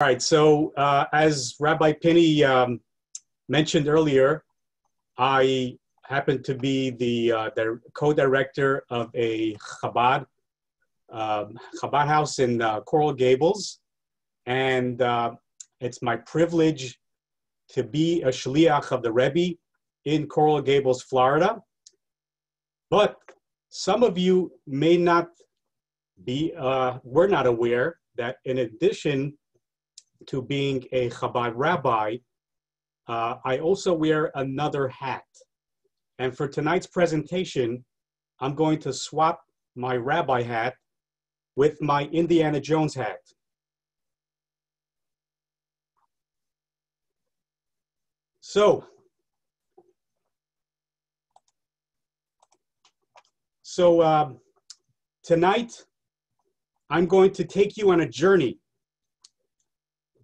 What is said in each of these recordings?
All right, so uh, as Rabbi Pinny um, mentioned earlier, I happen to be the, uh, the co-director of a Chabad, um, Chabad house in uh, Coral Gables. And uh, it's my privilege to be a shliach of the Rebbe in Coral Gables, Florida. But some of you may not be, uh, we're not aware that in addition to being a Chabad rabbi, uh, I also wear another hat. And for tonight's presentation, I'm going to swap my rabbi hat with my Indiana Jones hat. So, so um, tonight I'm going to take you on a journey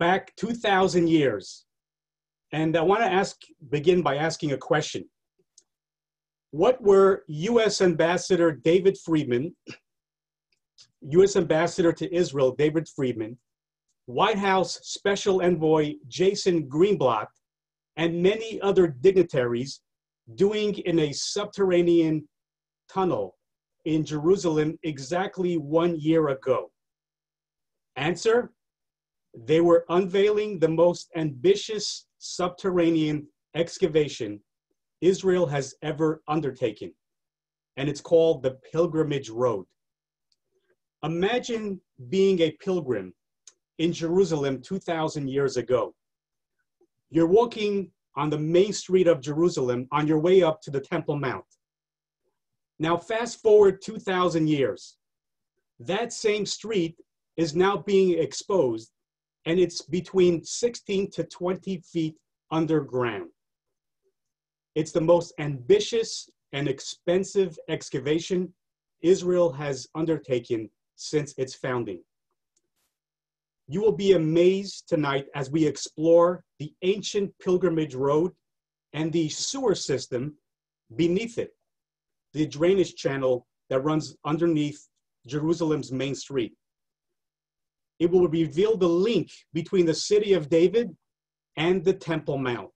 back 2,000 years. And I want to ask, begin by asking a question. What were U.S. Ambassador David Friedman, U.S. Ambassador to Israel David Friedman, White House Special Envoy Jason Greenblatt, and many other dignitaries doing in a subterranean tunnel in Jerusalem exactly one year ago? Answer they were unveiling the most ambitious subterranean excavation Israel has ever undertaken, and it's called the Pilgrimage Road. Imagine being a pilgrim in Jerusalem 2,000 years ago. You're walking on the main street of Jerusalem on your way up to the Temple Mount. Now, fast forward 2,000 years. That same street is now being exposed and it's between 16 to 20 feet underground. It's the most ambitious and expensive excavation Israel has undertaken since its founding. You will be amazed tonight as we explore the ancient pilgrimage road and the sewer system beneath it, the drainage channel that runs underneath Jerusalem's main street it will reveal the link between the city of David and the Temple Mount.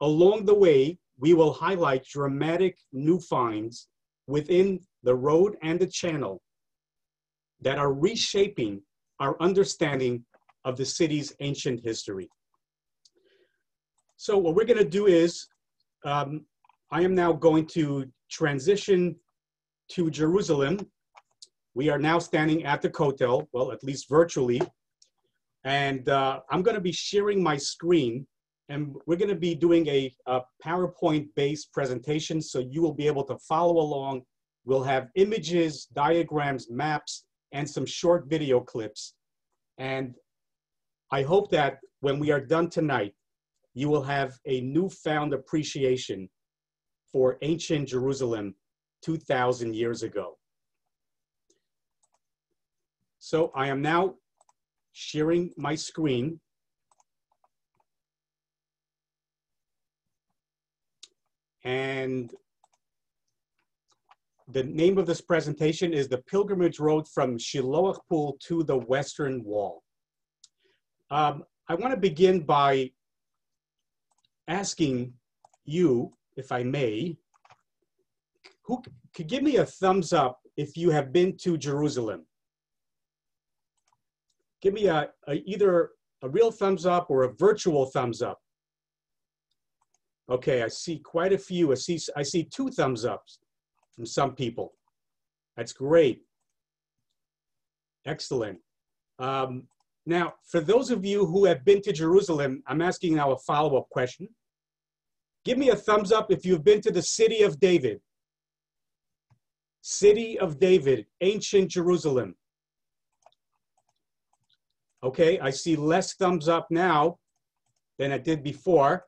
Along the way, we will highlight dramatic new finds within the road and the channel that are reshaping our understanding of the city's ancient history. So what we're going to do is, um, I am now going to transition to Jerusalem we are now standing at the Kotel, well, at least virtually. And uh, I'm going to be sharing my screen and we're going to be doing a, a PowerPoint-based presentation so you will be able to follow along. We'll have images, diagrams, maps, and some short video clips. And I hope that when we are done tonight, you will have a newfound appreciation for ancient Jerusalem 2,000 years ago. So I am now sharing my screen. And the name of this presentation is the Pilgrimage Road from Shiloach Pool to the Western Wall. Um, I want to begin by asking you, if I may, who could give me a thumbs up if you have been to Jerusalem? Give me a, a, either a real thumbs up or a virtual thumbs up. Okay, I see quite a few. I see, I see two thumbs ups from some people. That's great. Excellent. Um, now, for those of you who have been to Jerusalem, I'm asking now a follow-up question. Give me a thumbs up if you've been to the city of David. City of David, ancient Jerusalem. Okay, I see less thumbs up now than I did before.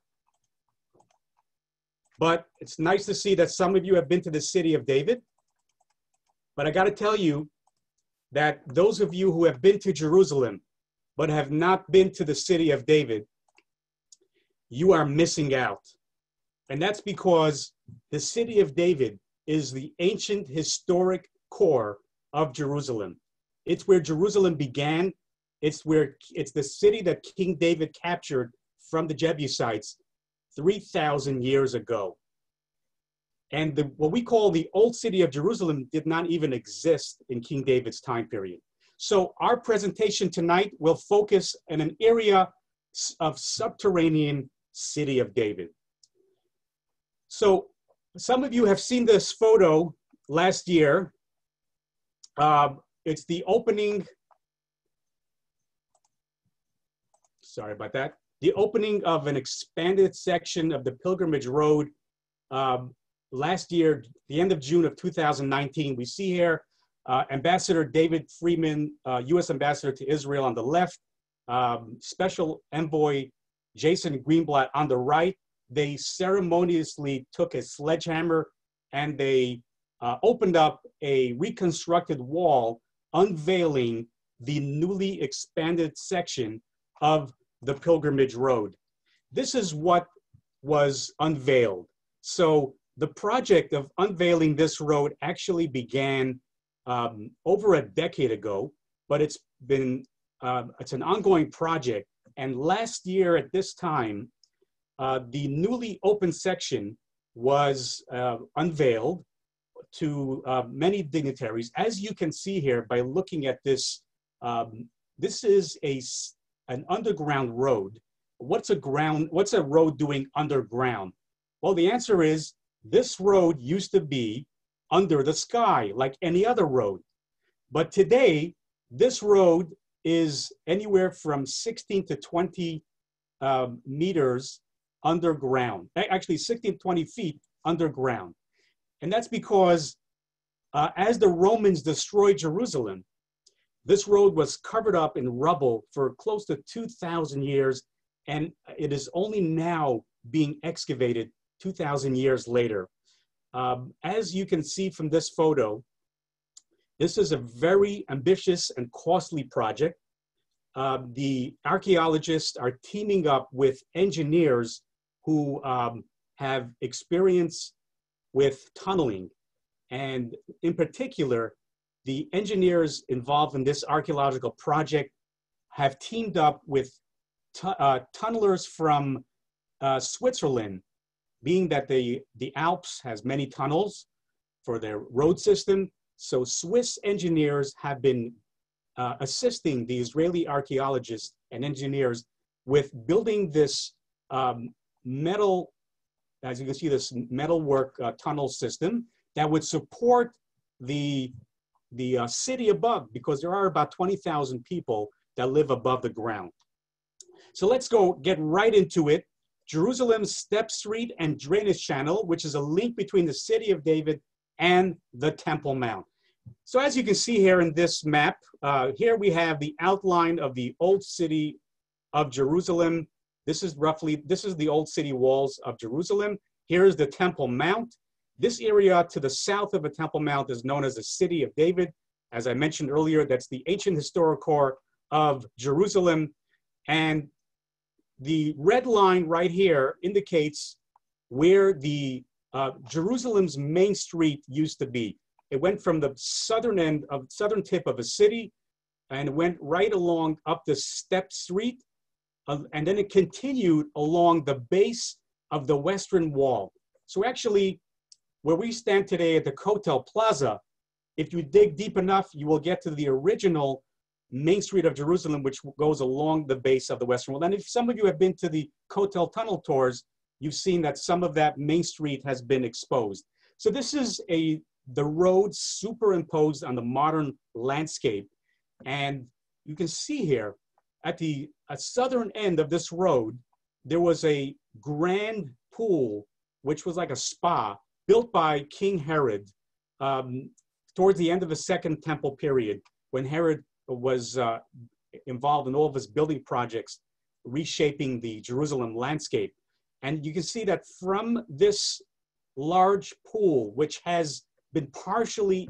But it's nice to see that some of you have been to the city of David. But I got to tell you that those of you who have been to Jerusalem but have not been to the city of David, you are missing out. And that's because the city of David is the ancient historic core of Jerusalem. It's where Jerusalem began It's where it's the city that King David captured from the Jebusites 3,000 years ago. And the, what we call the old city of Jerusalem did not even exist in King David's time period. So our presentation tonight will focus in an area of subterranean city of David. So some of you have seen this photo last year. Uh, it's the opening, sorry about that, the opening of an expanded section of the Pilgrimage Road um, last year, the end of June of 2019. We see here uh, Ambassador David Friedman, uh, US Ambassador to Israel on the left, um, Special Envoy Jason Greenblatt on the right. They ceremoniously took a sledgehammer and they uh, opened up a reconstructed wall unveiling the newly expanded section of the pilgrimage road. This is what was unveiled. So the project of unveiling this road actually began um, over a decade ago, but it's been uh, it's an ongoing project. And last year at this time, uh, the newly open section was uh, unveiled to uh, many dignitaries. As you can see here by looking at this, um, this is a, an underground road. What's a ground, what's a road doing underground? Well, the answer is this road used to be under the sky like any other road. But today, this road is anywhere from 16 to 20 um, meters underground, actually 16 to 20 feet underground. And that's because uh, as the Romans destroyed Jerusalem, this road was covered up in rubble for close to 2,000 years, and it is only now being excavated 2,000 years later. Um, as you can see from this photo, this is a very ambitious and costly project. Uh, the archaeologists are teaming up with engineers who um, have experience with tunneling. And in particular, the engineers involved in this archaeological project have teamed up with uh, tunnelers from uh, Switzerland being that the, the Alps has many tunnels for their road system. So Swiss engineers have been uh, assisting the Israeli archaeologists and engineers with building this um, metal, as you can see, this metalwork uh, tunnel system that would support the, the uh, city above because there are about 20,000 people that live above the ground. So let's go get right into it. Jerusalem's Step Street and Drainage Channel, which is a link between the city of David and the Temple Mount. So as you can see here in this map, uh, here we have the outline of the old city of Jerusalem. This is roughly, this is the old city walls of Jerusalem. Here is the Temple Mount. This area to the south of the Temple Mount is known as the City of David. As I mentioned earlier, that's the ancient historic core of Jerusalem. And the red line right here indicates where the uh, Jerusalem's main street used to be. It went from the southern end of southern tip of a city and went right along up the step street. Uh, and then it continued along the base of the western wall. So actually, where we stand today at the Kotel Plaza, if you dig deep enough, you will get to the original main street of Jerusalem, which goes along the base of the Western Wall. And if some of you have been to the Kotel tunnel tours, you've seen that some of that main street has been exposed. So this is a the road superimposed on the modern landscape. And you can see here at the at southern end of this road, there was a grand pool, which was like a spa built by King Herod um, towards the end of the second temple period when Herod was uh, involved in all of his building projects, reshaping the Jerusalem landscape. And you can see that from this large pool, which has been partially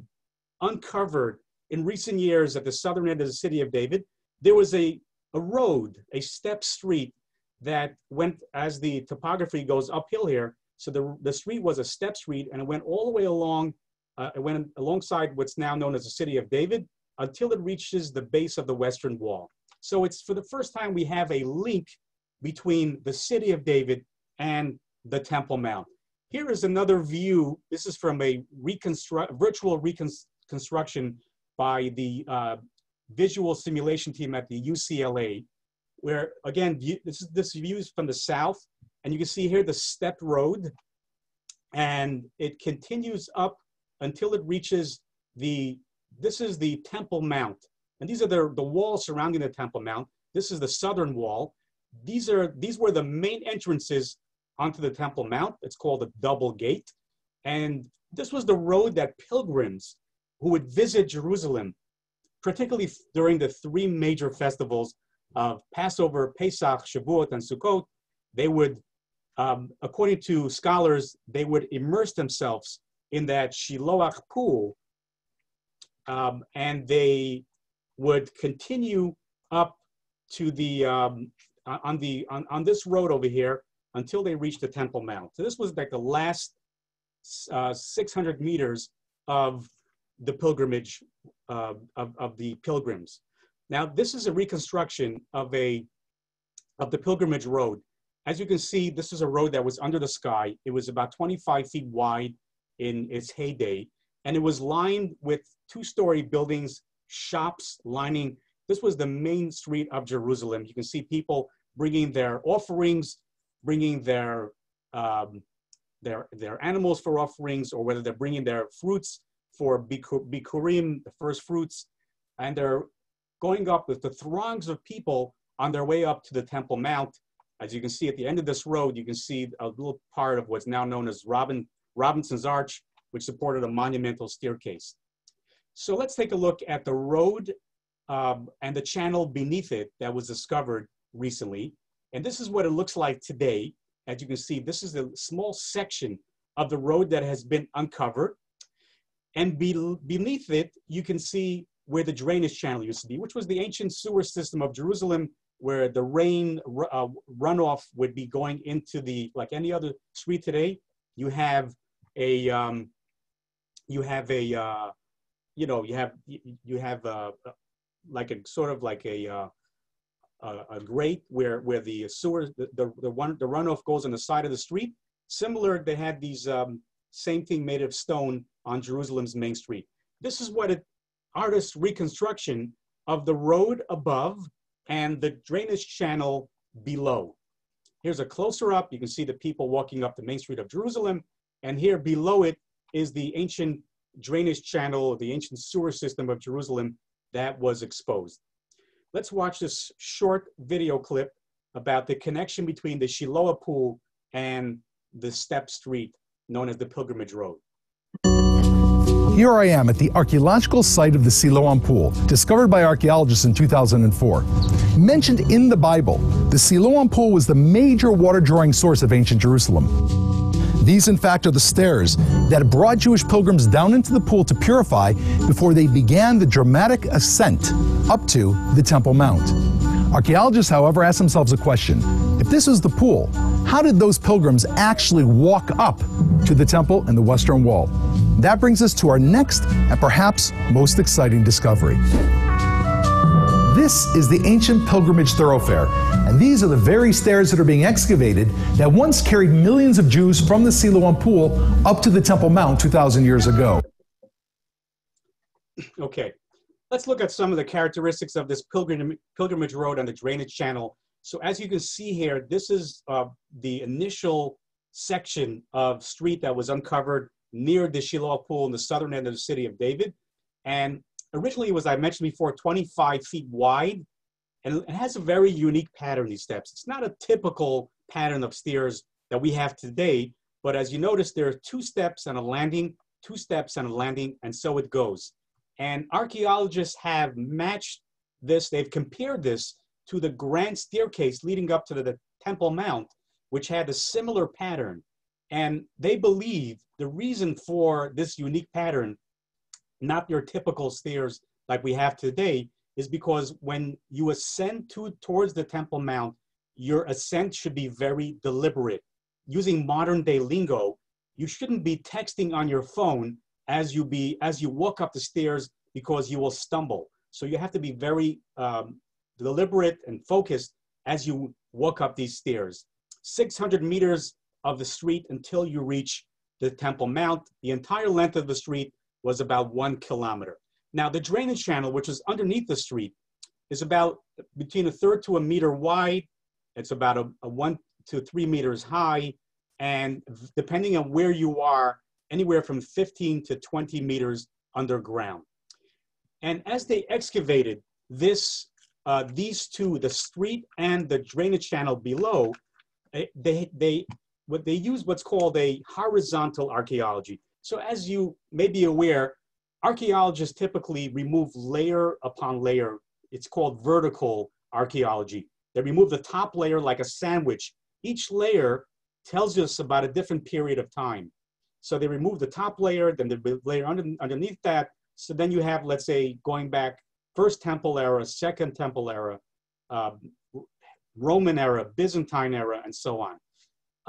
uncovered in recent years at the southern end of the city of David, there was a, a road, a step street that went as the topography goes uphill here. So the, the street was a step street and it went all the way along, uh, it went alongside what's now known as the city of David until it reaches the base of the western wall. So it's for the first time we have a link between the city of David and the Temple Mount. Here is another view. This is from a reconstruct, virtual reconstruction by the uh, visual simulation team at the UCLA, where again, this is this view is from the south, and you can see here the step road, and it continues up until it reaches the, this is the Temple Mount. And these are the, the walls surrounding the Temple Mount. This is the southern wall. These are these were the main entrances onto the Temple Mount. It's called the Double Gate. And this was the road that pilgrims who would visit Jerusalem, particularly during the three major festivals of Passover, Pesach, Shavuot, and Sukkot, they would, um, according to scholars, they would immerse themselves in that Shiloach pool, um, and they would continue up to the um, on the on, on this road over here until they reached the Temple Mount. So this was like the last uh, 600 meters of the pilgrimage uh, of, of the pilgrims. Now this is a reconstruction of a of the pilgrimage road. As you can see, this is a road that was under the sky. It was about 25 feet wide in its heyday, and it was lined with two-story buildings, shops lining. This was the main street of Jerusalem. You can see people bringing their offerings, bringing their um, their their animals for offerings, or whether they're bringing their fruits for bikurim, the first fruits, and they're going up with the throngs of people on their way up to the Temple Mount. As you can see at the end of this road, you can see a little part of what's now known as Robin, Robinson's Arch, which supported a monumental staircase. So let's take a look at the road um, and the channel beneath it that was discovered recently. And this is what it looks like today. As you can see, this is a small section of the road that has been uncovered. And be beneath it, you can see where the drainage channel used to be, which was the ancient sewer system of Jerusalem, where the rain uh, runoff would be going into the, like any other street today, you have a, um, you have a, uh, you know, you have, you have uh, like a sort of like a, uh, a, a grate where where the sewer the, the, the one the runoff goes on the side of the street. Similar, they had these um, same thing made of stone on Jerusalem's main street. This is what an artist's reconstruction of the road above and the drainage channel below. Here's a closer up. You can see the people walking up the main street of Jerusalem. And here below it is the ancient drainage channel, the ancient sewer system of Jerusalem that was exposed. Let's watch this short video clip about the connection between the Shiloah pool and the step street known as the Pilgrimage Road. Here I am at the archaeological site of the Siloam Pool, discovered by archaeologists in 2004. Mentioned in the Bible, the Siloam Pool was the major water drawing source of ancient Jerusalem. These, in fact, are the stairs that brought Jewish pilgrims down into the pool to purify before they began the dramatic ascent up to the Temple Mount. Archaeologists, however, ask themselves a question. If this was the pool, how did those pilgrims actually walk up to the temple and the Western Wall? That brings us to our next and perhaps most exciting discovery. This is the ancient pilgrimage thoroughfare, and these are the very stairs that are being excavated that once carried millions of Jews from the Siloam Pool up to the Temple Mount 2,000 years ago. Okay, let's look at some of the characteristics of this pilgrim, pilgrimage road on the drainage channel. So as you can see here, this is uh, the initial section of street that was uncovered near the Shiloach Pool in the southern end of the city of David. And originally it was, I mentioned before, 25 feet wide, and it has a very unique pattern, these steps. It's not a typical pattern of stairs that we have today, but as you notice, there are two steps and a landing, two steps and a landing, and so it goes. And archaeologists have matched this, they've compared this to the grand staircase leading up to the, the Temple Mount, which had a similar pattern. And they believe the reason for this unique pattern not your typical stairs like we have today, is because when you ascend to, towards the Temple Mount, your ascent should be very deliberate. Using modern day lingo, you shouldn't be texting on your phone as you be as you walk up the stairs because you will stumble. So you have to be very um, deliberate and focused as you walk up these stairs. 600 meters of the street until you reach the Temple Mount. The entire length of the street was about one kilometer. Now, the drainage channel, which is underneath the street, is about between a third to a meter wide. It's about a, a one to three meters high. And depending on where you are, anywhere from 15 to 20 meters underground. And as they excavated this, uh, these two, the street and the drainage channel below, eh, they, they, what they use what's called a horizontal archaeology. So as you may be aware, archaeologists typically remove layer upon layer. It's called vertical archaeology. They remove the top layer like a sandwich. Each layer tells us about a different period of time. So they remove the top layer, then the layer under, underneath that. So then you have, let's say, going back first temple era, second temple era, uh, Roman era, Byzantine era, and so on.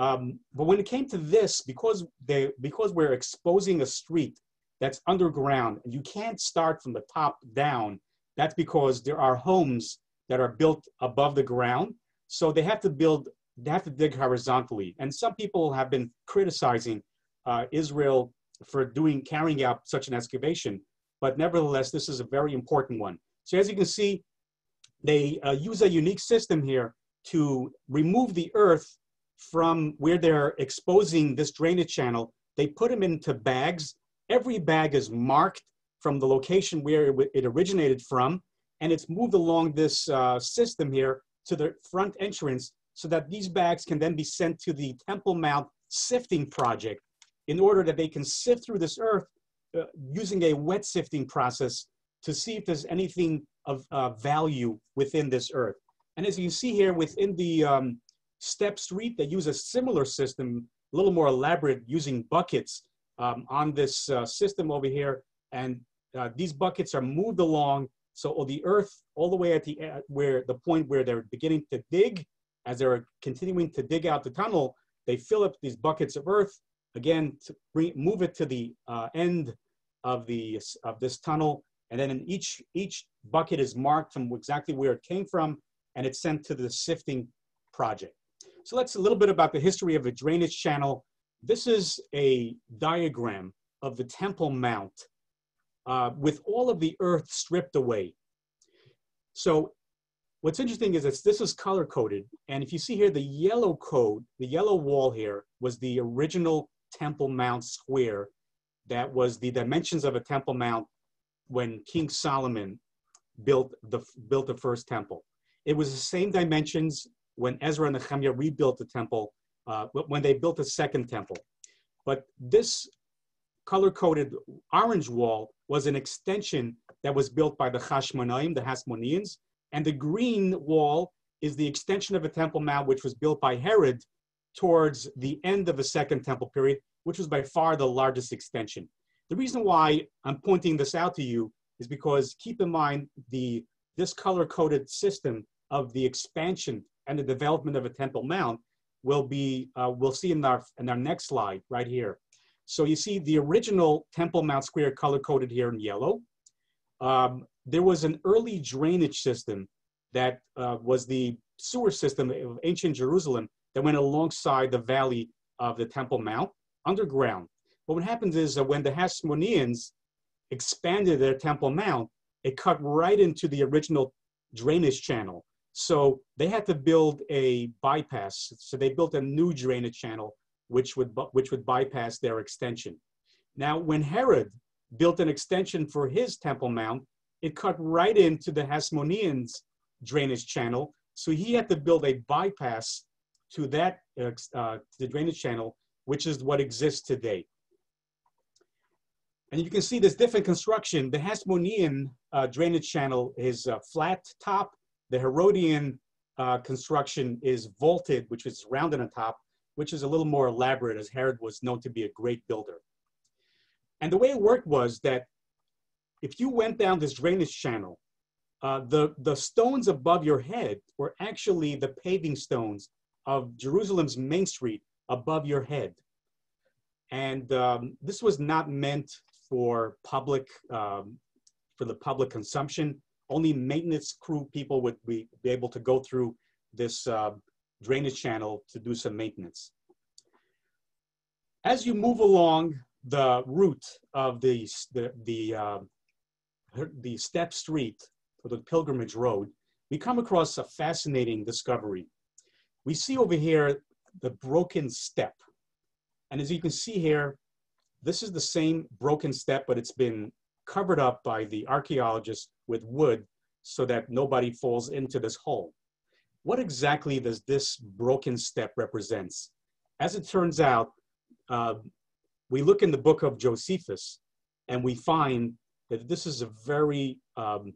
Um, but when it came to this, because they because we're exposing a street that's underground, and you can't start from the top down. That's because there are homes that are built above the ground, so they have to build. They have to dig horizontally, and some people have been criticizing uh, Israel for doing carrying out such an excavation. But nevertheless, this is a very important one. So as you can see, they uh, use a unique system here to remove the earth from where they're exposing this drainage channel. They put them into bags. Every bag is marked from the location where it, it originated from, and it's moved along this uh, system here to the front entrance so that these bags can then be sent to the Temple Mount sifting project in order that they can sift through this earth uh, using a wet sifting process to see if there's anything of uh, value within this earth. And as you see here within the um, step street, they use a similar system, a little more elaborate, using buckets um, on this uh, system over here. And uh, these buckets are moved along. So all the earth, all the way at the uh, where the point where they're beginning to dig, as they're continuing to dig out the tunnel, they fill up these buckets of earth again, to bring, move it to the uh, end of, the, of this tunnel. And then in each, each bucket is marked from exactly where it came from, and it's sent to the sifting project. So that's a little bit about the history of a drainage channel. This is a diagram of the Temple Mount uh, with all of the earth stripped away. So what's interesting is that this is color coded. And if you see here, the yellow code, the yellow wall here was the original Temple Mount Square that was the dimensions of a Temple Mount when King Solomon built the, built the first temple. It was the same dimensions when Ezra and Nehemiah rebuilt the temple, uh, when they built the second temple. But this color-coded orange wall was an extension that was built by the Hashmonaim, the Hasmoneans, and the green wall is the extension of a temple mount which was built by Herod towards the end of the Second Temple period, which was by far the largest extension. The reason why I'm pointing this out to you is because keep in mind the this color-coded system of the expansion and the development of a Temple Mount will be, uh, we'll see in our, in our next slide right here. So you see the original Temple Mount Square color-coded here in yellow. Um, there was an early drainage system that uh, was the sewer system of ancient Jerusalem that went alongside the valley of the Temple Mount underground. But what happens is that when the Hasmoneans expanded their Temple Mount, it cut right into the original drainage channel. So they had to build a bypass. So they built a new drainage channel, which would, which would bypass their extension. Now, when Herod built an extension for his Temple Mount, it cut right into the Hasmoneans drainage channel. So he had to build a bypass to that, uh, the drainage channel, which is what exists today. And you can see this different construction. The Hasmonean uh, drainage channel is uh, flat top. The Herodian uh, construction is vaulted, which is rounded on top, which is a little more elaborate as Herod was known to be a great builder. And the way it worked was that if you went down this drainage channel, uh, the, the stones above your head were actually the paving stones of Jerusalem's main street above your head. And um, this was not meant for public, um, for the public consumption. Only maintenance crew people would be, be able to go through this uh, drainage channel to do some maintenance. As you move along the route of the, the, the, uh, the step street, or the pilgrimage road, we come across a fascinating discovery. We see over here the broken step. And as you can see here, this is the same broken step, but it's been covered up by the archaeologists with wood so that nobody falls into this hole. What exactly does this broken step represents? As it turns out, uh, we look in the book of Josephus and we find that this is a very um,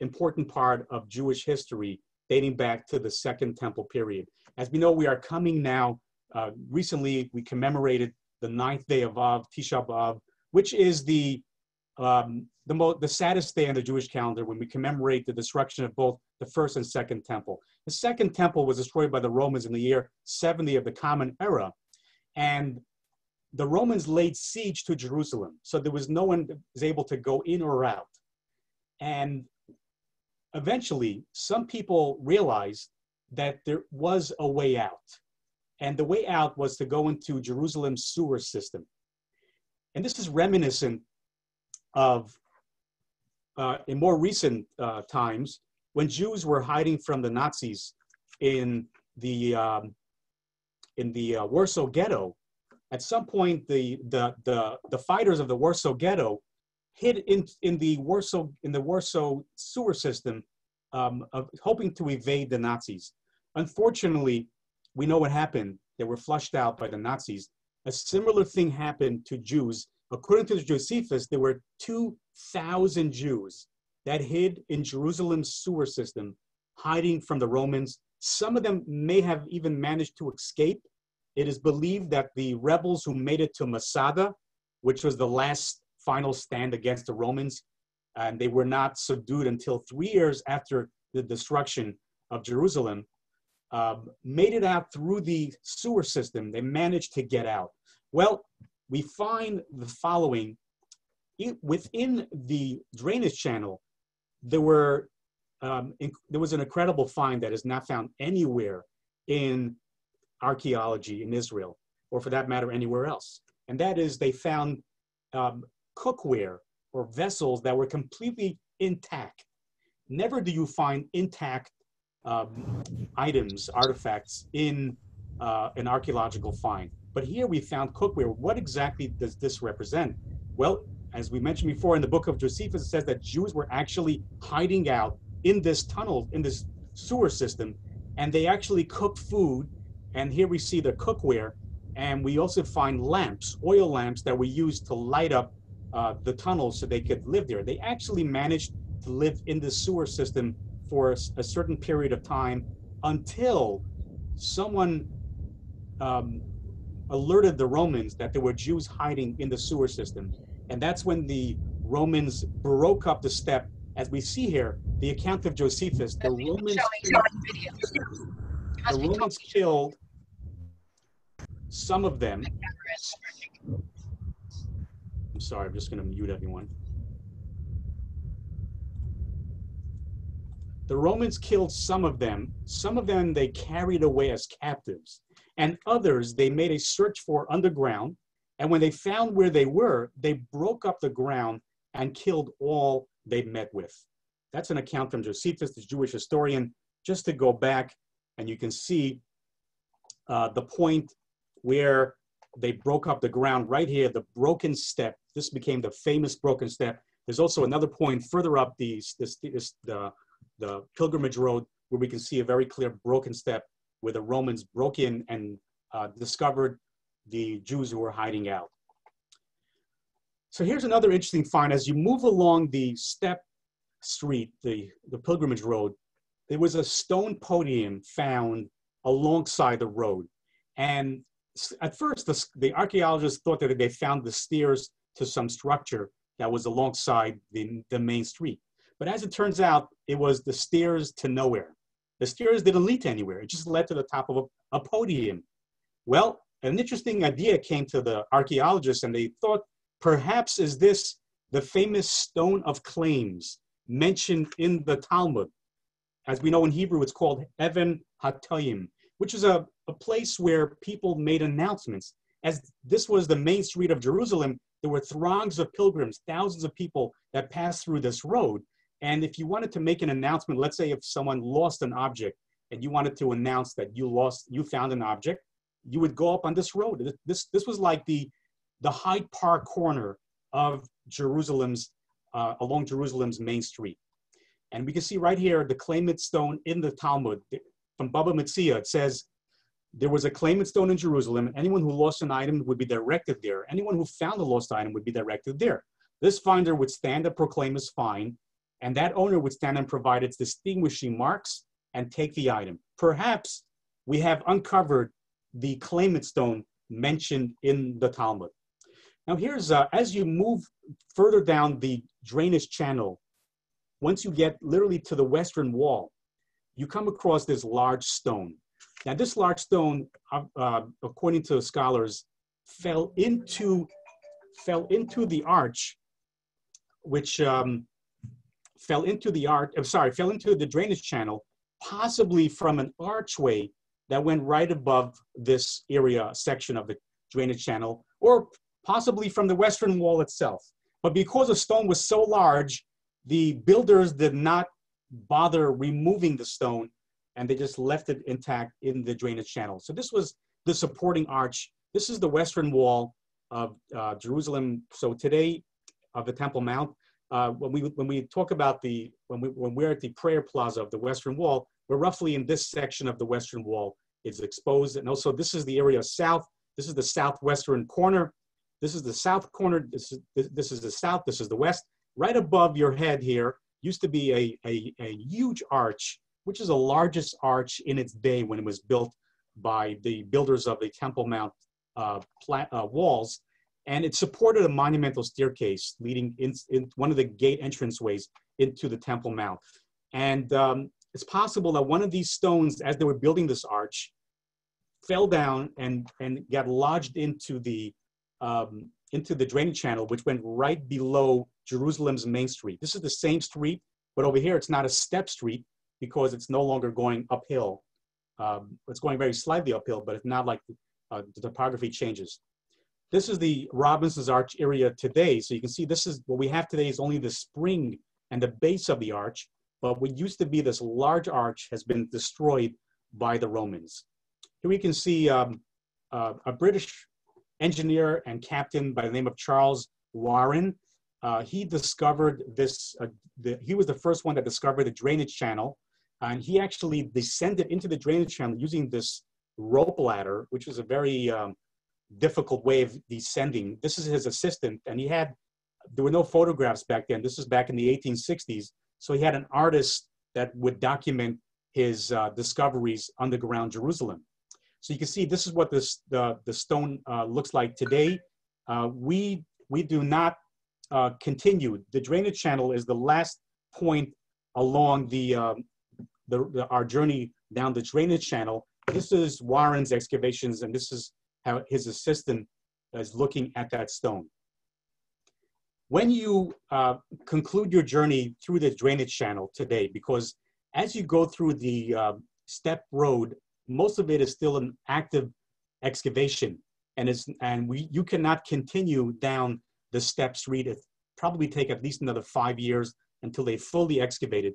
important part of Jewish history dating back to the Second Temple period. As we know, we are coming now, uh, recently we commemorated the ninth day of Av, Tisha B'Av, which is the um, the, mo- the saddest day on the Jewish calendar when we commemorate the destruction of both the first and second temple. The second temple was destroyed by the Romans in the year 70 of the Common Era, and the Romans laid siege to Jerusalem, so there was no one was able to go in or out. And eventually, some people realized that there was a way out. And the way out was to go into Jerusalem's sewer system. And this is reminiscent of, uh, in more recent uh, times, when Jews were hiding from the Nazis in the, um, in the uh, Warsaw Ghetto, at some point the, the, the, the fighters of the Warsaw Ghetto hid in, in the Warsaw in the Warsaw sewer system, um, of, hoping to evade the Nazis. Unfortunately, we know what happened. They were flushed out by the Nazis. A similar thing happened to Jews. According to Josephus, there were 2,000 Jews that hid in Jerusalem's sewer system, hiding from the Romans. Some of them may have even managed to escape. It is believed that the rebels who made it to Masada, which was the last final stand against the Romans, and they were not subdued until three years after the destruction of Jerusalem, um, made it out through the sewer system. They managed to get out. Well, we find the following within the drainage channel. There were um, there was an incredible find that is not found anywhere in archaeology in Israel, or for that matter, anywhere else. And that is they found um, cookware or vessels that were completely intact. Never do you find intact um, items, artifacts in uh, an archaeological find. But here we found cookware. What exactly does this represent? Well, as we mentioned before in the book of Josephus, it says that Jews were actually hiding out in this tunnel, in this sewer system, and they actually cooked food. And here we see the cookware, and we also find lamps, oil lamps that were used to light up uh, the tunnels so they could live there. They actually managed to live in the sewer system for a, a certain period of time until someone um, alerted the Romans that there were Jews hiding in the sewer system. And that's when the Romans broke up the step. As we see here, the account of Josephus, the Romans, the Romans killed some of them I'm sorry, I'm just going to mute everyone. The Romans killed some of them. Some of them they carried away as captives. And others they made a search for underground. And when they found where they were, they broke up the ground and killed all they met with. That's an account from Josephus, the Jewish historian. Just to go back, and you can see uh, the point where they broke up the ground right here, the broken step this became the famous broken step. There's also another point further up the, this, this, the, the pilgrimage road where we can see a very clear broken step where the Romans broke in and uh, discovered the Jews who were hiding out. So here's another interesting find. As you move along the step street, the, the pilgrimage road, there was a stone podium found alongside the road. And at first, the, the archaeologists thought that they found the stairs to some structure that was alongside the, the main street. But as it turns out, it was the stairs to nowhere. The stairs didn't lead to anywhere. It just led to the top of a, a podium. Well, an interesting idea came to the archaeologists and they thought, perhaps is this the famous stone of claims mentioned in the Talmud. As we know in Hebrew, it's called Even Hatoyim, which is a, a place where people made announcements. As this was the main street of Jerusalem, there were throngs of pilgrims, thousands of people that passed through this road. And if you wanted to make an announcement, let's say if someone lost an object and you wanted to announce that you lost, you found an object, you would go up on this road. This, this was like the, the Hyde Park corner of Jerusalem's, uh, along Jerusalem's main street. And we can see right here the claimant stone in the Talmud from Baba Metzia. It says, there was a claimant stone in Jerusalem. Anyone who lost an item would be directed there. Anyone who found a lost item would be directed there. This finder would stand and proclaim his fine, and that owner would stand and provide its distinguishing marks and take the item. Perhaps we have uncovered the claimant stone mentioned in the Talmud. Now here's, uh, as you move further down the drainage channel, once you get literally to the western wall, you come across this large stone. Now this large stone, uh, uh, according to scholars, fell into, fell into the arch, which um, fell into the arch, I'm sorry, fell into the drainage channel, possibly from an archway that went right above this area section of the drainage channel, or possibly from the western wall itself. But because the stone was so large, the builders did not bother removing the stone and they just left it intact in the drainage channel. So this was the supporting arch. This is the western wall of uh, Jerusalem. So today of the Temple Mount, uh, when we when we talk about the when we when we're at the prayer plaza of the western wall, we're roughly in this section of the western wall. It's exposed, and also this is the area south. This is the southwestern corner. This is the south corner. This is this is the south. This is the west. Right above your head here used to be a, a, a huge arch, which is the largest arch in its day when it was built by the builders of the Temple Mount uh, uh, walls and it supported a monumental staircase leading in, in one of the gate entranceways into the Temple Mount. And um, it's possible that one of these stones, as they were building this arch, fell down and, and got lodged into the, um, into the drainage channel, which went right below Jerusalem's main street. This is the same street, but over here it's not a step street because it's no longer going uphill. Um, it's going very slightly uphill, but it's not like uh, the topography changes. This is the Robinson's Arch area today. So you can see this is what we have today is only the spring and the base of the arch, but what used to be this large arch has been destroyed by the Romans. Here we can see um, uh, a British engineer and captain by the name of Charles Warren. Uh, he discovered this, uh, the, he was the first one that discovered the drainage channel. And he actually descended into the drainage channel using this rope ladder, which was a very um, difficult way of descending. This is his assistant, and he had, there were no photographs back then. This was back in the 1860s. So he had an artist that would document his uh, discoveries underground Jerusalem. So you can see this is what this, the, the stone uh, looks like today. Uh, we, we do not uh, continue. The drainage channel is the last point along the, um, the, the, our journey down the drainage channel. This is Warren's excavations, and this is how his assistant is looking at that stone. When you uh, conclude your journey through the drainage channel today, because as you go through the uh, step road, most of it is still an active excavation, and it's and we you cannot continue down the step street. It probably take at least another five years until they fully excavated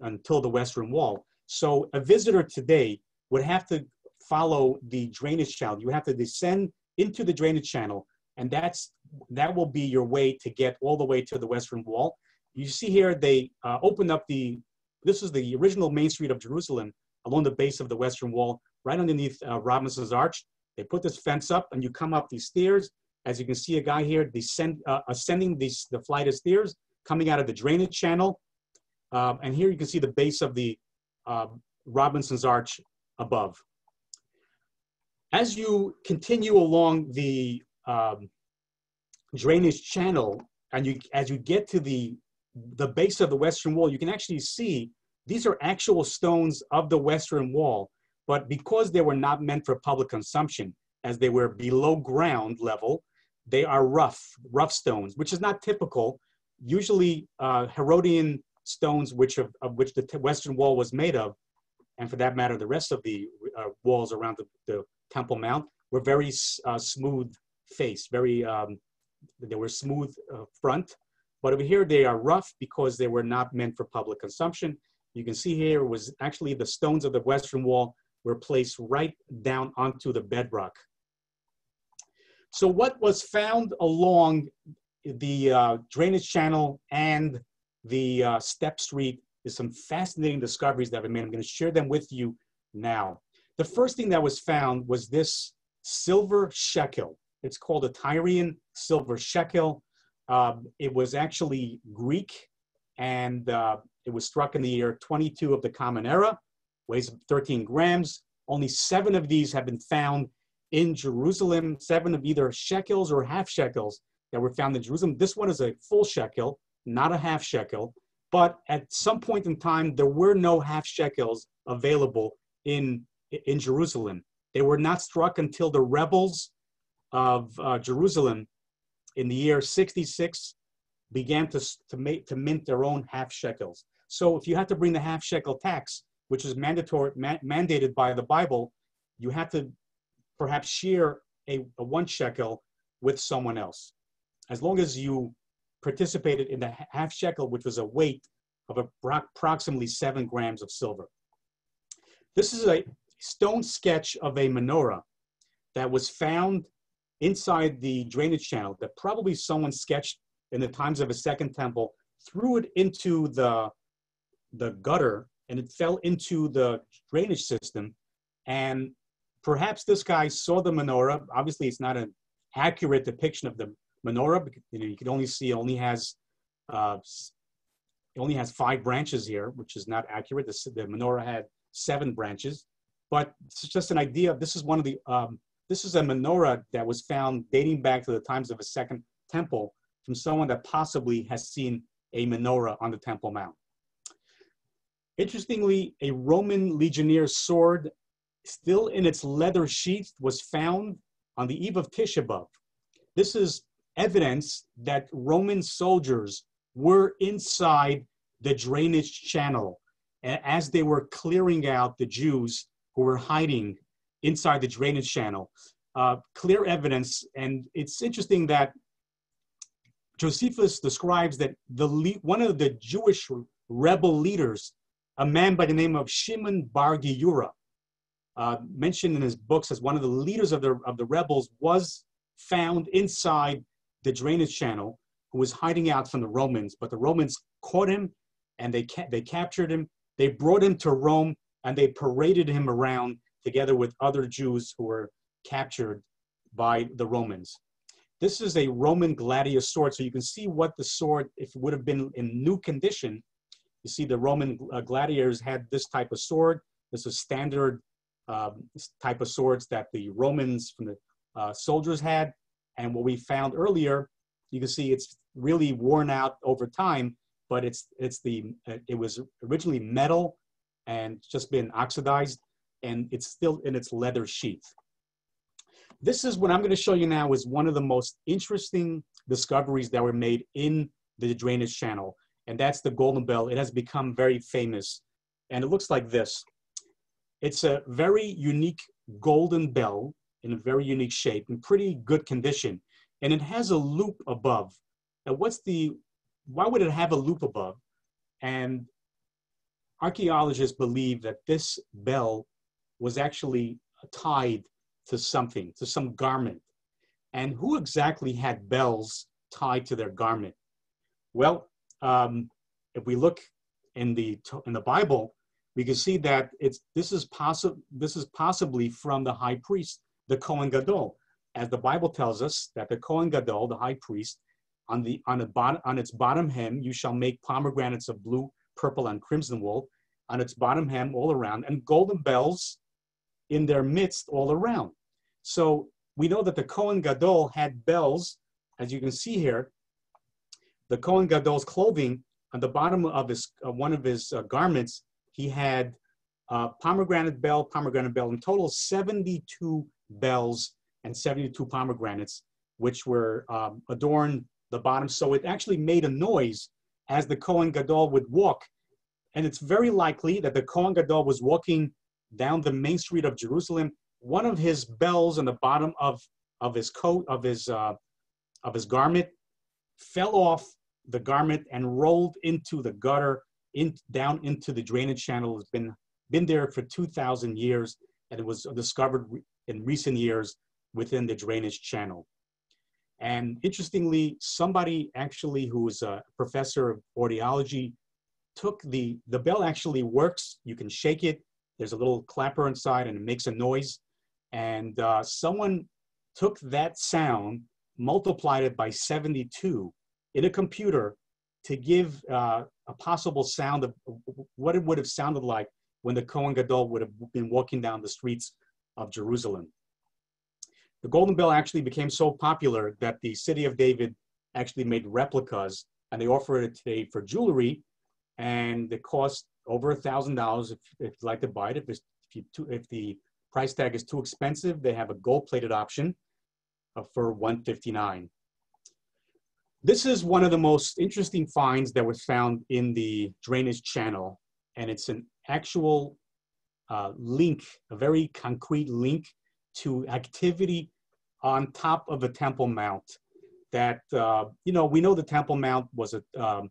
until the western wall. So a visitor today would have to follow the drainage channel. You have to descend into the drainage channel, and that's that will be your way to get all the way to the western wall. You see here they uh, opened up the. This is the original main street of Jerusalem along the base of the western wall, right underneath uh, Robinson's Arch. They put this fence up, and you come up these stairs. As you can see, a guy here descend, uh, ascending these, the flight of stairs, coming out of the drainage channel. Um, and here you can see the base of the uh, Robinson's Arch above. As you continue along the um, drainage channel, and you, as you get to the, the base of the western wall, you can actually see these are actual stones of the western wall, but because they were not meant for public consumption, as they were below ground level, they are rough, rough stones, which is not typical. Usually uh, Herodian stones which of, of which the western wall was made of, and for that matter, the rest of the uh, walls around the, the, Temple Mount were very uh, smooth face, very um, they were smooth uh, front. But over here they are rough because they were not meant for public consumption. You can see here was actually the stones of the western wall were placed right down onto the bedrock. So what was found along the uh, drainage channel and the uh, step street is some fascinating discoveries that have made. I'm going to share them with you now. The first thing that was found was this silver shekel. It's called a Tyrian silver shekel. Um, it was actually Greek and uh, it was struck in the year 22 of the Common Era, weighs 13 grams. Only seven of these have been found in Jerusalem, seven of either shekels or half shekels that were found in Jerusalem. This one is a full shekel, not a half shekel. But at some point in time, there were no half shekels available in, in Jerusalem. They were not struck until the rebels of uh, Jerusalem in the year 66 began to, to, make, to mint their own half shekels. So if you had to bring the half shekel tax, which is mandatory, ma- mandated by the Bible, you had to perhaps share a, a one shekel with someone else. As long as you participated in the half shekel, which was a weight of approximately seven grams of silver. This is a stone sketch of a menorah that was found inside the drainage channel that probably someone sketched in the times of a second temple, threw it into the, the gutter and it fell into the drainage system. And perhaps this guy saw the menorah. Obviously, it's not an accurate depiction of the menorah. You know, you can only see only has uh, it only has five branches here, which is not accurate. The, the menorah had seven branches, but it's just an idea. This is one of the um, this is a menorah that was found dating back to the times of a second temple from someone that possibly has seen a menorah on the Temple Mount. Interestingly, a Roman legionnaire's sword, still in its leather sheath, was found on the eve of Tisha B'Av. This is evidence that Roman soldiers were inside the drainage channel as they were clearing out the Jews who were hiding inside the drainage channel. Uh, clear evidence, and it's interesting that Josephus describes that the one of the Jewish rebel leaders, a man by the name of Shimon Bar Giora, uh, mentioned in his books as one of the leaders of the, of the rebels, was found inside the drainage channel who was hiding out from the Romans, but the Romans caught him and they, ca- they captured him. They brought him to Rome and they paraded him around together with other Jews who were captured by the Romans. This is a Roman gladius sword, so you can see what the sword, if it would have been in new condition, you see the Roman uh, gladiators had this type of sword. This is standard um, type of swords that the Romans from the uh, soldiers had. And what we found earlier, you can see it's really worn out over time, but it's it's the it was originally metal and just been oxidized, and it's still in its leather sheath. This is what I'm going to show you now is one of the most interesting discoveries that were made in the drainage channel, and that's the golden bell. It has become very famous, and it looks like this. It's a very unique golden bell in a very unique shape in pretty good condition, and it has a loop above. Now, what's the, why would it have a loop above? And archaeologists believe that this bell was actually tied to something, to some garment. And who exactly had bells tied to their garment? Well, um, if we look in the in the Bible, we can see that it's this is possible. This is possibly from the high priest, the Kohen Gadol, as the Bible tells us that the Kohen Gadol, the high priest, on, the, on, a bottom, on its bottom hem, you shall make pomegranates of blue, purple, and crimson wool on its bottom hem all around, and golden bells in their midst all around. So we know that the Kohen Gadol had bells, as you can see here. The Kohen Gadol's clothing, on the bottom of his uh, one of his uh, garments, he had uh, pomegranate bell, pomegranate bell, in total 72 bells and 72 pomegranates, which were um, adorned the bottom. So it actually made a noise as the Kohen Gadol would walk. And it's very likely that the Kohen Gadol was walking down the main street of Jerusalem. One of his bells on the bottom of, of his coat, of his, uh, of his garment, fell off the garment and rolled into the gutter, in, down into the drainage channel. It's been, been there for 2,000 years, and it was discovered in recent years within the drainage channel. And interestingly, somebody actually who is a professor of audiology took the, the bell actually works. You can shake it. There's a little clapper inside and it makes a noise. And uh, someone took that sound, multiplied it by 72 in a computer to give uh, a possible sound of what it would have sounded like when the Kohen Gadol would have been walking down the streets of Jerusalem. The Golden Bell actually became so popular that the city of David actually made replicas and they offer it today for jewelry and it costs over a thousand dollars if you'd like to buy it. If, it's, if, you too, if the price tag is too expensive, they have a gold plated option uh, for 159 This is one of the most interesting finds that was found in the drainage channel and it's an actual uh, link, a very concrete link to activity on top of the Temple Mount. That uh, you know, we know the Temple Mount was a, um,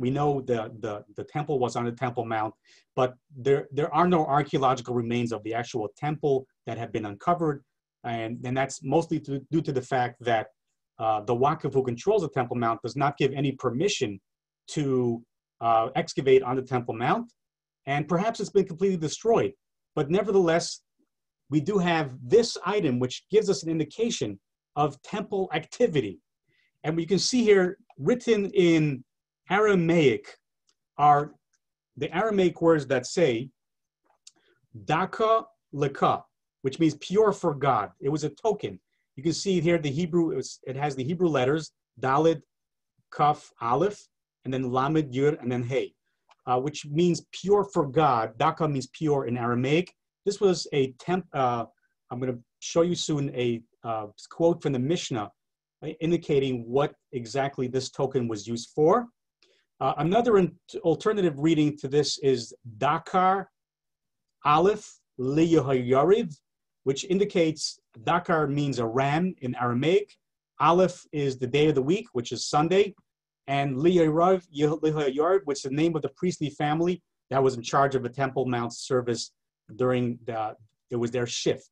we know the, the the temple was on the Temple Mount, but there there are no archaeological remains of the actual temple that have been uncovered, and and that's mostly to, due to the fact that uh, the Waqf who controls the Temple Mount does not give any permission to uh, excavate on the Temple Mount, and perhaps it's been completely destroyed. But nevertheless, we do have this item, which gives us an indication of temple activity. And we can see here written in Aramaic are the Aramaic words that say, Daka Leka, which means pure for God. It was a token. You can see here the Hebrew, it, was, it has the Hebrew letters, Dalid, Kaf, Aleph, and then Lamed, Yud, and then Hey, uh, which means pure for God. Daka means pure in Aramaic, this was a temp, uh, I'm going to show you soon a uh, quote from the Mishnah uh, indicating what exactly this token was used for. Uh, another alternative reading to this is Dakar Aleph Liyahayariv, which indicates Dakar means a ram in Aramaic. Aleph is the day of the week, which is Sunday. And Liyahayariv, which is the name of the priestly family that was in charge of the Temple Mount service during the, it was their shift.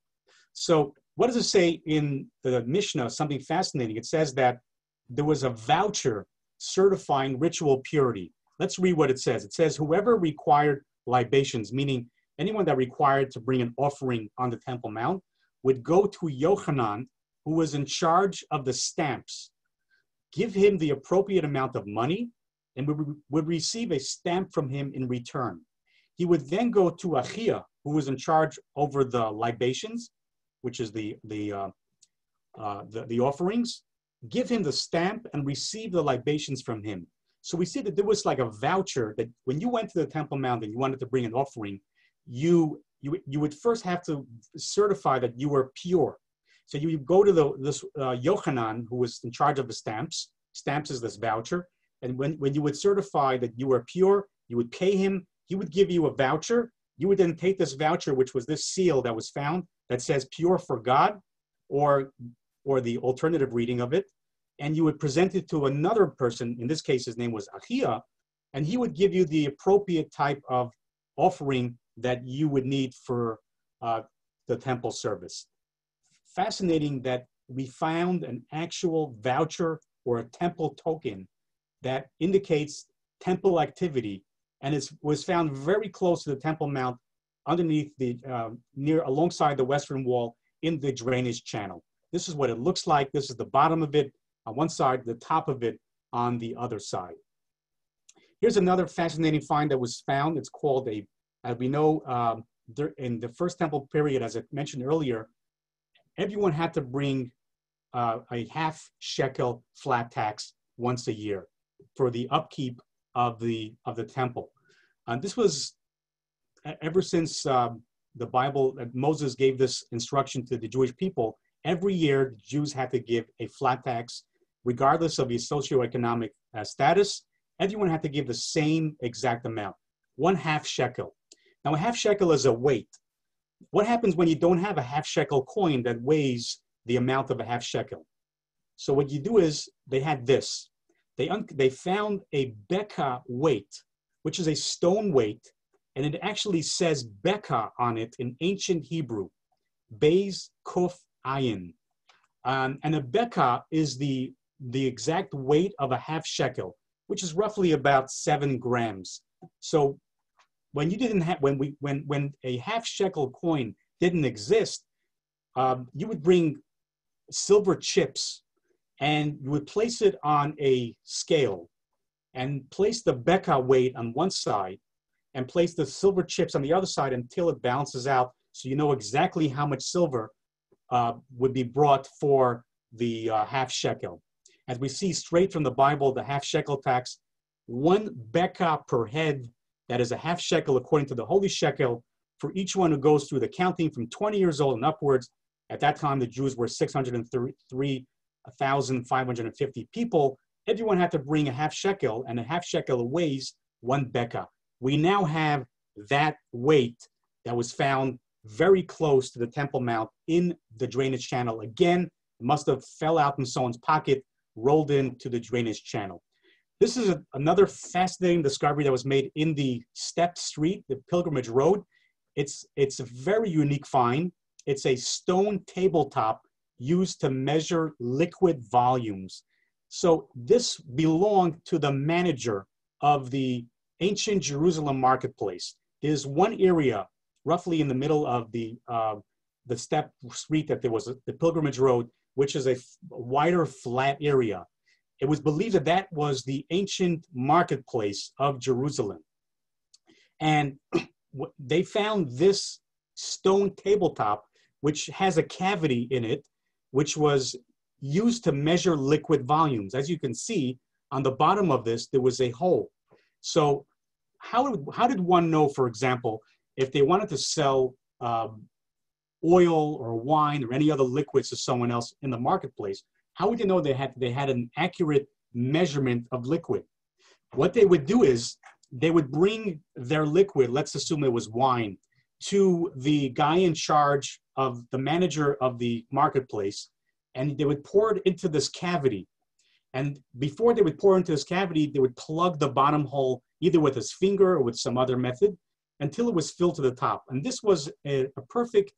So what does it say in the Mishnah? Something fascinating. It says that there was a voucher certifying ritual purity. Let's read what it says. It says, whoever required libations, meaning anyone that required to bring an offering on the Temple Mount, would go to Yochanan, who was in charge of the stamps, give him the appropriate amount of money, and would, would receive a stamp from him in return. He would then go to Achia, who was in charge over the libations, which is the, the, uh, uh, the, the offerings, give him the stamp and receive the libations from him. So we see that there was like a voucher that when you went to the Temple Mount and you wanted to bring an offering, you, you, you would first have to certify that you were pure. So you go to the, this uh, Yochanan, who was in charge of the stamps. Stamps is this voucher. And when, when you would certify that you were pure, you would pay him. He would give you a voucher you would then take this voucher, which was this seal that was found that says pure for God, or, or the alternative reading of it, and you would present it to another person. In this case, his name was Achia, and he would give you the appropriate type of offering that you would need for uh, the temple service. Fascinating that we found an actual voucher or a temple token that indicates temple activity and it was found very close to the Temple Mount underneath the, uh, near alongside the western wall in the drainage channel. This is what it looks like. This is the bottom of it on one side, the top of it on the other side. Here's another fascinating find that was found. It's called a, as we know, um, there, in the first temple period, as I mentioned earlier, everyone had to bring uh, a half shekel flat tax once a year for the upkeep of the of the temple. And this was ever since um, the Bible, uh, Moses gave this instruction to the Jewish people. Every year, Jews had to give a flat tax, regardless of your socioeconomic uh, status everyone had to give the same exact amount, one half shekel. Now, a half shekel is a weight. What happens when you don't have a half shekel coin that weighs the amount of a half shekel? So what you do is they had this. They, they found a beka weight, which is a stone weight, and it actually says beka on it in ancient Hebrew, Beis Kuf Ayin. Um, and a beka is the, the exact weight of a half shekel, which is roughly about seven grams. So when you didn't have, when we, when, when a half shekel coin didn't exist, um, you would bring silver chips and you would place it on a scale and place the beka weight on one side and place the silver chips on the other side until it balances out so you know exactly how much silver uh, would be brought for the uh, half shekel. As we see straight from the Bible, the half shekel tax, one beka per head, that is a half shekel according to the holy shekel, for each one who goes through the counting from 20 years old and upwards. At that time, the Jews were 603 1,550 people, everyone had to bring a half shekel, and a half shekel weighs one beka. We now have that weight that was found very close to the Temple Mount in the drainage channel. Again, must have fell out in someone's pocket, rolled into the drainage channel. This is a, another fascinating discovery that was made in the Step Street, the Pilgrimage Road. It's, it's a very unique find. It's a stone tabletop used to measure liquid volumes. So this belonged to the manager of the ancient Jerusalem marketplace. There's one area roughly in the middle of the, uh, the step street that there was a, the pilgrimage road, which is a wider flat area. It was believed that that was the ancient marketplace of Jerusalem. And they found this stone tabletop, which has a cavity in it, which was used to measure liquid volumes. As you can see, on the bottom of this, there was a hole. So how, how did one know, for example, if they wanted to sell um, oil or wine or any other liquids to someone else in the marketplace, how would they know they had, they had an accurate measurement of liquid? What they would do is they would bring their liquid, let's assume it was wine, to the guy in charge of the manager of the marketplace, and they would pour it into this cavity. And before they would pour into this cavity, they would plug the bottom hole either with his finger or with some other method until it was filled to the top. And this was a, a perfect,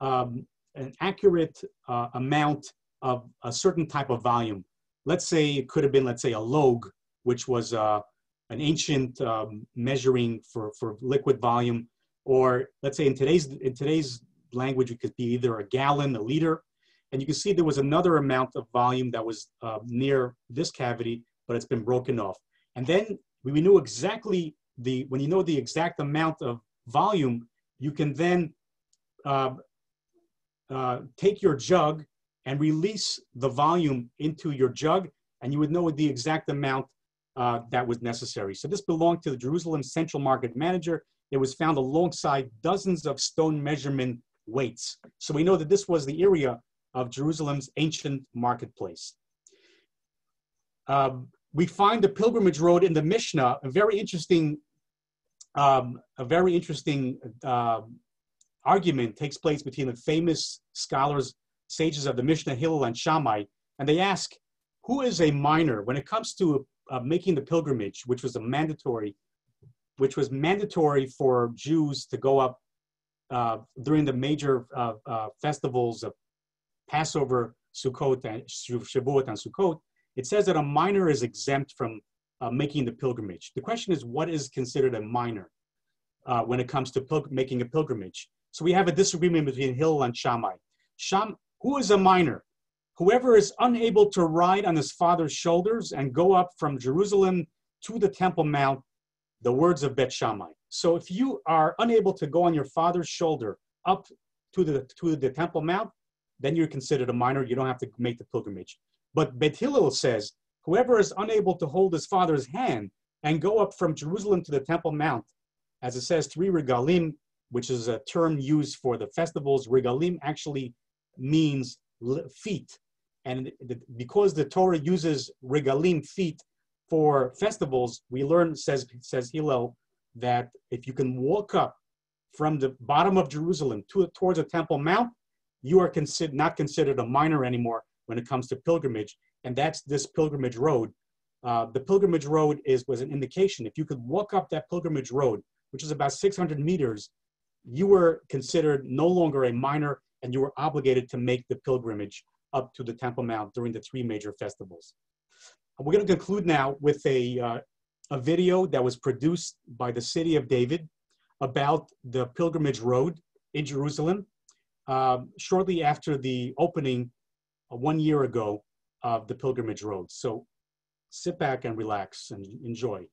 um, an accurate uh, amount of a certain type of volume. Let's say it could have been, let's say, a log, which was uh, an ancient um, measuring for, for liquid volume or let's say in today's in today's language, it could be either a gallon, a liter, and you can see there was another amount of volume that was uh, near this cavity, but it's been broken off. And then we knew exactly the when you know the exact amount of volume, you can then uh, uh, take your jug and release the volume into your jug, and you would know the exact amount uh, that was necessary. So this belonged to the Jerusalem Central Market Manager. It was found alongside dozens of stone measurement weights. So we know that this was the area of Jerusalem's ancient marketplace. Um, we find the pilgrimage road in the Mishnah, a very interesting, um, a very interesting uh, argument takes place between the famous scholars, sages of the Mishnah, Hillel and Shammai, and they ask, who is a minor when it comes to uh, making the pilgrimage, which was a mandatory which was mandatory for Jews to go up uh, during the major uh, uh, festivals of Passover, Sukkot, and Shavuot, and Sukkot. It says that a minor is exempt from uh, making the pilgrimage. The question is, what is considered a minor uh, when it comes to making a pilgrimage? So we have a disagreement between Hillel and Shammai. Sham, who is a minor? Whoever is unable to ride on his father's shoulders and go up from Jerusalem to the Temple Mount the words of Bet Shammai. So if you are unable to go on your father's shoulder up to the, to the Temple Mount, then you're considered a minor. You don't have to make the pilgrimage. But Bet Hillel says, whoever is unable to hold his father's hand and go up from Jerusalem to the Temple Mount, as it says, three regalim, which is a term used for the festivals. Regalim actually means feet. And because the Torah uses regalim feet for festivals, we learn, says, says Hillel, that if you can walk up from the bottom of Jerusalem to, towards the Temple Mount, you are considered not considered a minor anymore when it comes to pilgrimage. And that's this pilgrimage road. Uh, the pilgrimage road is was an indication. If you could walk up that pilgrimage road, which is about 600 meters, you were considered no longer a minor and you were obligated to make the pilgrimage up to the Temple Mount during the three major festivals. We're going to conclude now with a, uh, a video that was produced by the city of David about the pilgrimage road in Jerusalem uh, shortly after the opening uh, one year ago of the pilgrimage road. So sit back and relax and enjoy.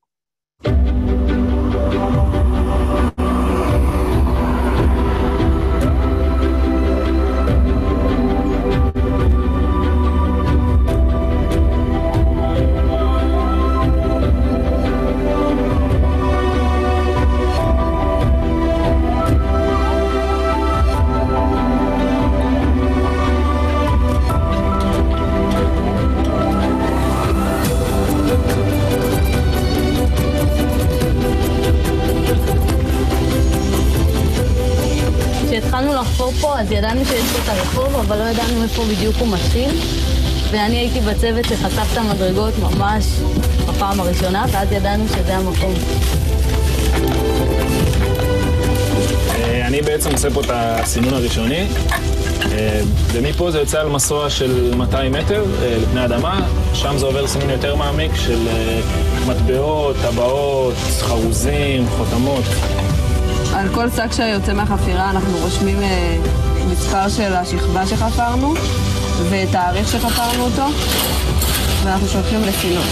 ידענו שיש פה את הרחוב, אבל לא ידענו איפה בדיוק הוא מתחיל. ואני הייתי בצוות שחשף את המדרגות ממש בפעם הראשונה, ואז ידענו שזה המקום. אה, אני בעצם עושה פה את הסינון הראשוני, אה, ומפה זה יוצא על מסוע של 200 מטר אה, לפני האדמה, שם זה עובר סינון יותר מעמיק של מטבעות, טבעות, חרוזים, חותמות. על כל שק שיוצא מהחפירה אנחנו רושמים מספר של השכבה שחפרנו ותאריך שחפרנו אותו, ואנחנו שולחים לסינון.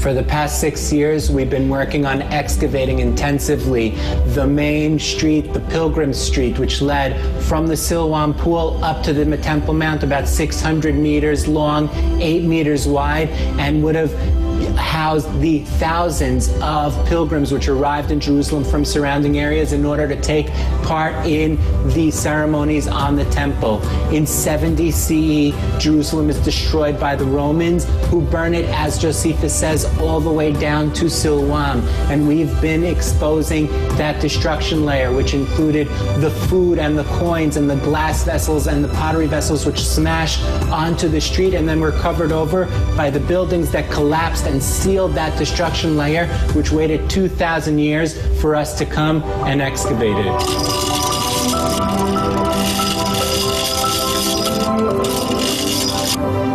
For the past six years, we've been working on excavating intensively the main street, the Pilgrim Street, which led from the Siloam Pool up to the Temple Mount, about 600 meters long, 8 meters wide, and would have housed the thousands of pilgrims which arrived in Jerusalem from surrounding areas in order to take part in the ceremonies on the temple. In 70 CE, Jerusalem is destroyed by the Romans, who burn it, as Josephus says, all the way down to Siloam. And we've been exposing that destruction layer, which included the food and the coins and the glass vessels and the pottery vessels, which smashed onto the street and then were covered over by the buildings that collapsed and sealed that destruction layer, which waited 2,000 years for us to come and excavate it.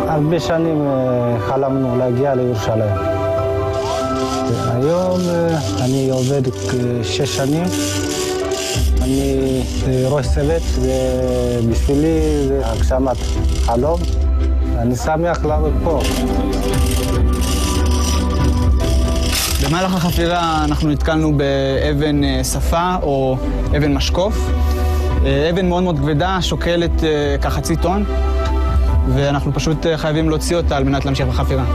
הרבה שנים חלמנו להגיע לירושלים. היום אני עובד שש שנים, אני ראש צוות, ובשבילי זה הגשמת חלום. אני שמח לעבוד פה. במהלך החפירה אנחנו נתקלנו באבן שפה או אבן משקוף. אבן מאוד מאוד כבדה, שוקלת כחצי טון, ואנחנו פשוט חייבים להוציא אותה על מנת להמשיך בחפירה.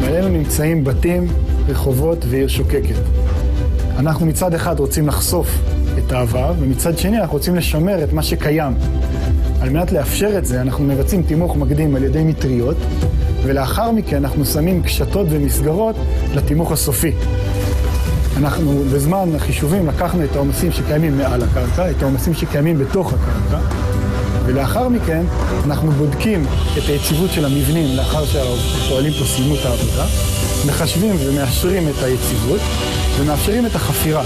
מעלינו נמצאים בתים, רחובות ועיר שוקקת. אנחנו מצד אחד רוצים לחשוף את העבר, ומצד שני אנחנו רוצים לשמר את מה שקיים. על מנת לאפשר את זה, אנחנו מבצעים תימוך מקדים על ידי מטריות, ולאחר מכן אנחנו שמים קשתות ומסגרות לתימוך הסופי. אנחנו בזמן החישובים לקחנו את העומסים שקיימים מעל הקרקע, את העומסים שקיימים בתוך הקרקע, ולאחר מכן אנחנו בודקים את היציבות של המבנים לאחר שהפועלים פה סיימו את העבודה, מחשבים ומאשרים את היציבות ומאפשרים את החפירה.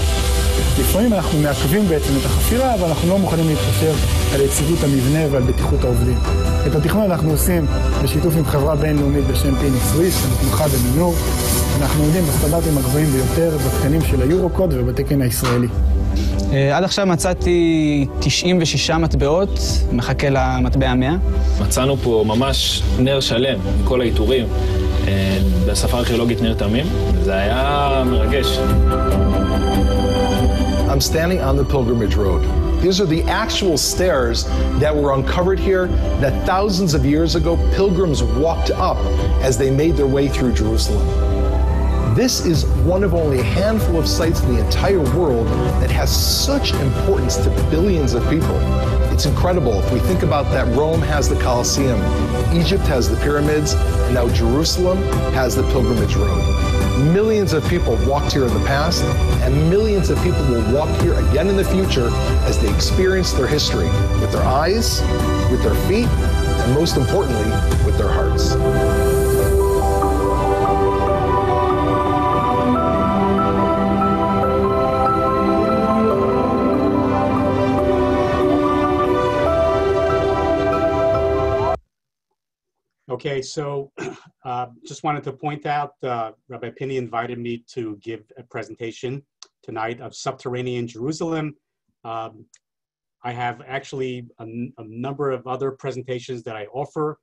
לפעמים אנחנו מעכבים בעצם את החפירה, אבל אנחנו לא מוכנים להתפשר על יציבות המבנה ועל בטיחות העובדים. את התכנון אנחנו עושים בשיתוף עם חברה בינלאומית בשם פיני סוויס, שמתמחה במינור. אנחנו עומדים בסטנדרטים הגבוהים ביותר בתקנים של היורו-קוד ובתקן הישראלי. עד עכשיו מצאתי 96 מטבעות, מחכה למטבע המאה. מצאנו פה ממש נר שלם, עם כל העיטורים, בשפה ארכיאולוגית נר תמים, זה היה מרגש. I'm standing on the pilgrimage road. These are the actual stairs that were uncovered here that thousands of years ago pilgrims walked up as they made their way through Jerusalem. This is one of only a handful of sites in the entire world that has such importance to billions of people. It's incredible. If we think about that, Rome has the Colosseum, Egypt has the pyramids, and now Jerusalem has the pilgrimage road. Millions of people walked here in the past, and millions of people will walk here again in the future as they experience their history with their eyes, with their feet, and most importantly, with their hearts. Okay, so uh, just wanted to point out, uh, Rabbi Pinny invited me to give a presentation tonight of subterranean Jerusalem. Um, I have actually a, number of other presentations that I offer.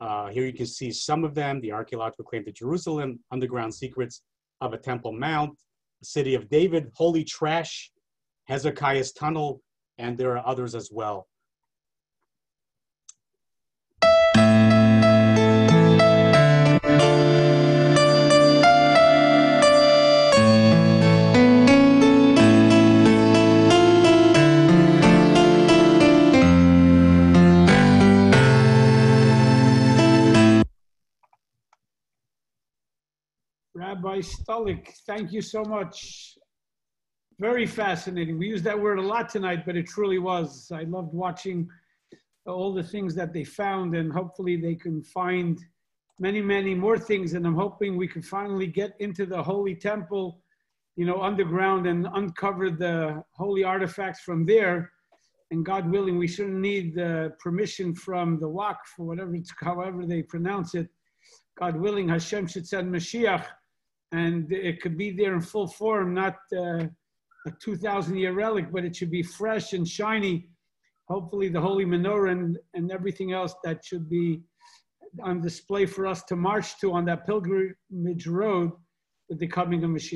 Uh, here you can see some of them, the archaeological claim to Jerusalem, underground secrets of a Temple Mount, City of David, Holy Trash, Hezekiah's Tunnel, and there are others as well. Rabbi Stolik, thank you so much. Very fascinating. We use that word a lot tonight, but it truly was. I loved watching all the things that they found, and hopefully they can find many, many more things. And I'm hoping we can finally get into the Holy Temple, you know, underground and uncover the holy artifacts from there. And God willing, we shouldn't need the permission from the Waqf for whatever it's, however they pronounce it. God willing, Hashem should send Mashiach and it could be there in full form, not uh, a 2,000 year relic, but it should be fresh and shiny. Hopefully, the holy menorah and, and everything else that should be on display for us to march to on that pilgrimage road with the coming of Mashiach.